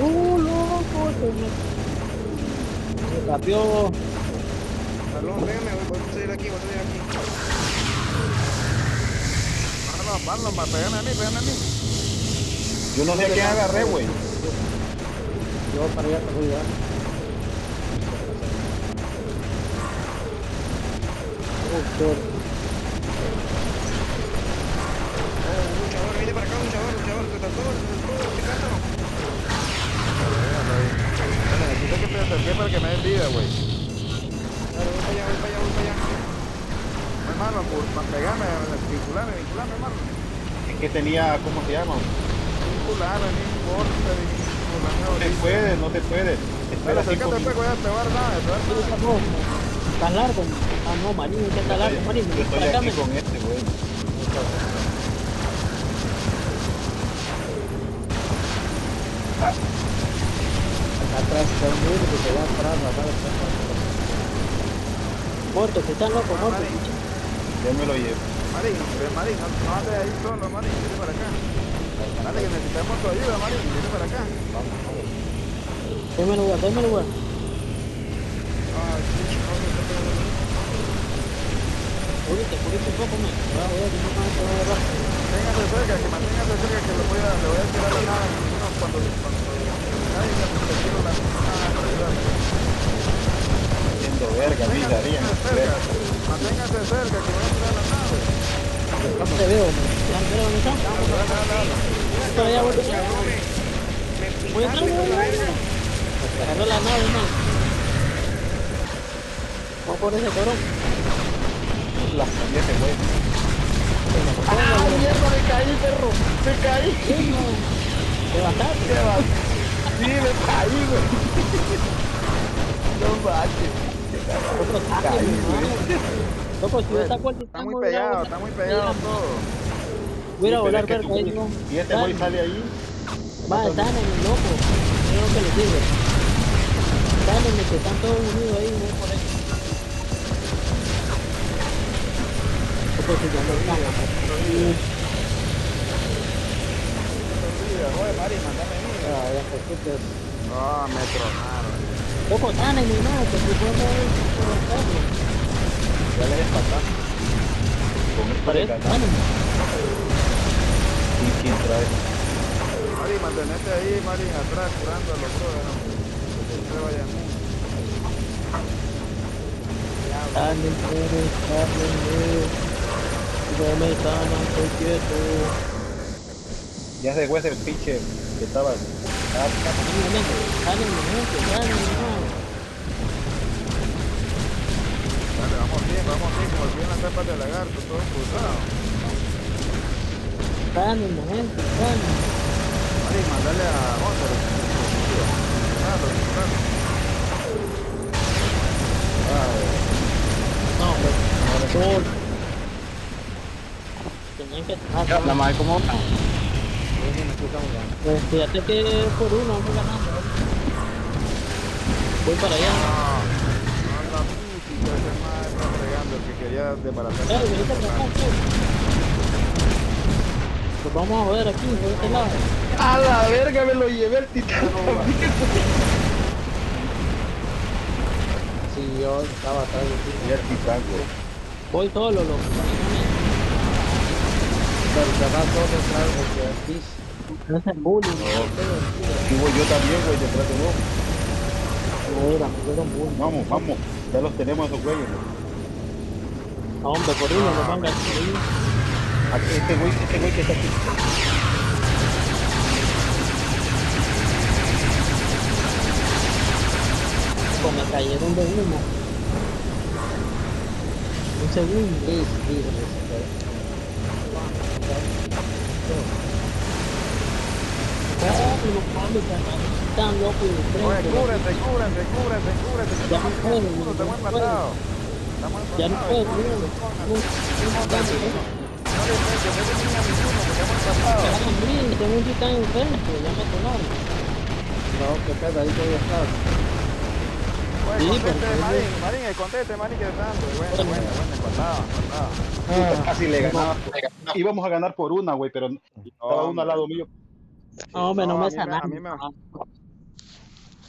¡Uh, loco! Se me... Se tapió. Marlón, pégame, voy, voy a salir aquí, voy a salir aquí. Marlon, Marlon, ma- pégame a mí, pégame a mí. Yo no sé a quién agarré, güey. Yo para allá te voy a ayudar. Oh, sorry. Oh, un luchador, viene para acá, un luchador, un luchador, que está todo, todo picando. Bueno, necesito que te acerques para que me den vida, güey. Dale, voy para allá, voy para allá, voy Marlon, por, para pegarme, vinculame, vinculame, Marlon. Es que tenía, ¿cómo se llama? Vinculame, no importa, vinculame No te puede, no te puede. Espera cinco acércate, minutos. ya te va a dar nada, te va a dar nada. está. Está largo. Ah, no, Marín, que está largo, Marín. Yo estoy aquí con este, güey. Acá atrás está un muro que se va atrás, va a dar Muerto, que están locos, Ah, me lo llevo. Marín, ven, Marín, no, no andes ahí solo, Marín, viene para acá. Dale, que necesitamos tu ayuda, Marín, viene para acá. Deme lugar, deme lugar. El luchador me está pegando a mí. Purite, purite un poco, men. Va a ver, no más te va a agarrar. Téngase cerca, que manténgase cerca, que le voy a, le voy a tirar la nada. No, cuando, cuando caiga, te tiro la nada Haciendo verga. Manténgase cerca, que voy a tirar la nave. No te veo, dónde está. Voy para allá, voy Voy a entrar, voy a la entrar. Agarró la nave, man. Vamos por ese cabrón. La ese güey. ¡Ah, mierda! Me caí, perro. Me caí. Te bajaste. Sí, me caí, güey. No manches. Loco, si saco el Está muy pegado, está muy pegado todo. Voy a volar verga tú- ahí, no. Y este güey sale ahí. Va, están en el loco. Lo que digo. Están en el que están todos unidos ahí, no por ahí. Loco, si ya Olvida, Oye, Mari, mí. Ah, ya. Ah, me tronaron. Loco, están en el nada, que si puedo mover por el carro. Ya les espatar. Con esto de Parece, ganar. ¿Y quién trae? Mari, mantenete ahí, Mari, atrás, curando a los brothers. No, que se vayan. En el. No me están, estoy quieto. Ya güey es el pinche que estaba. Ah, están en Dale, vamos bien, vamos bien, como el bien las tapas de lagarto, todo cruzado. En momento, están. Mari, mandale a Hunter. Claro, claro. No, hombre, sol. Tenían que estar. la madre, ¿cómo va? Pues fíjate que por uno vamos ganando. Voy para allá. Ah, no, la música, ese madre está fregando, el que quería desbaratar. Claro, pues. Vamos a ver aquí, por este lado. A la verga me lo llevé el titán. Sí, yo estaba atrás de ti. El titán, güey. Voy solo, loco. Pero se va todo detrás de que aquí. No es el bullying. Voy yo también, güey, detrás de vos. Mira, me dieron bullying. Vamos, vamos. Ya los tenemos esos güeyes. güey. No, hombre, por uno lo pongan ahí. Aquí, Este güey, este güey que está aquí. Con me cayeron de uno. Un segundo. Please, please, please, Ay, no mames, carnal, Tan loco de frente. Ya no puedo, estamos no tengo un titán enfrente, ya me tomaron. No, qué ahí voy a estar. Sí, conteste, Marín, Marín, eh, conteste, Marín, que. Bueno, Bueno. bueno, bueno. Ah, Casi le ganaba. Íbamos a ganar por una, güey, pero estaba uno al lado mío. No, hombre, no, No, me sanaron.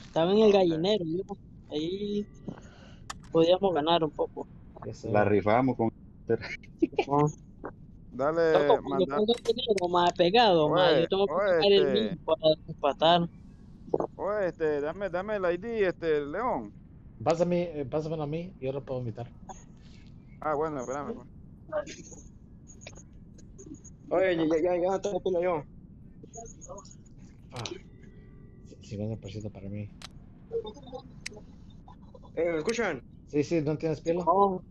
Estaba en el gallinero, yo. Ahí podíamos ganar un poco. La rifamos con. Dale, Loco, manda. dinero más pegado, más, yo tengo que sacar el este- para empatar. Oye, este, dame, dame el ID, este, León. Pásame, eh, pásamelo a mí y yo lo puedo invitar. Ah, bueno, espérame. pues. Oye, ya, ya, ya no tengo pila yo. Ah, 50% para mí. Eh, ¿me escuchan? Sí, sí, ¿no tienes pila? No,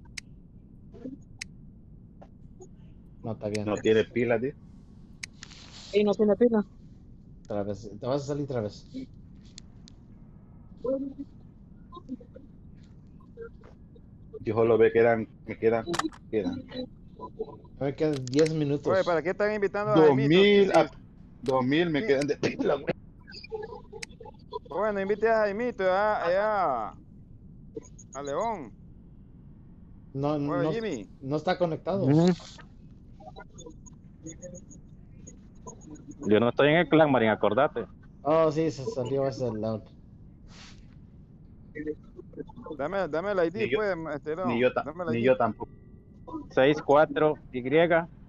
No, está bien. No tiene pilas, tío. y no tiene pila. Otra vez. Te vas a salir otra vez. Yo solo ve que eran, me quedan, quedan Me quedan 10 minutos. Oye, ¿para qué están invitando a dos Jaimito? mil, Sí, a, dos mil me quedan de pila, güey. Bueno, invite a Jaimito, a, a, a León. No, no, no, Jimmy. no está conectado. Yo no estoy en el clan, Marín, acordate. Oh, sí, se salió ese lado. Dame, dame el ID, Ni yo- pues, este, León. Ni yo, ta- Dame el ni yo tampoco. 6, 4, Y,